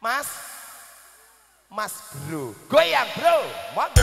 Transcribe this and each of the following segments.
Mas. Mas bro. Goyang bro. Monggo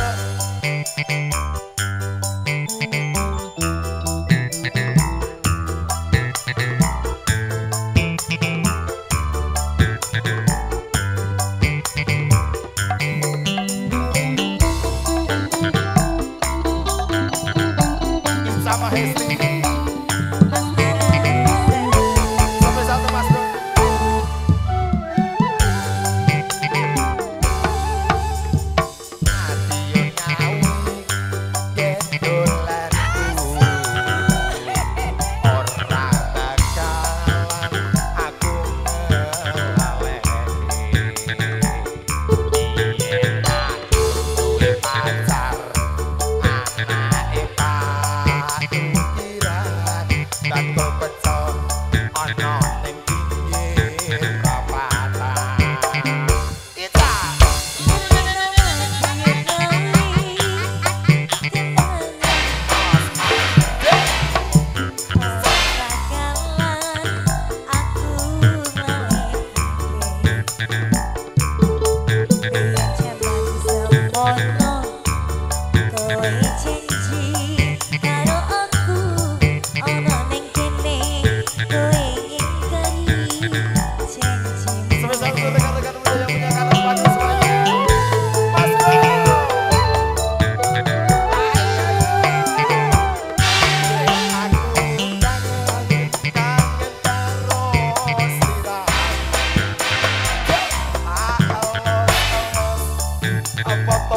up, up, up.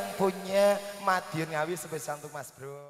Yang punya Madiun Ngawi spesial untuk Mas Bro.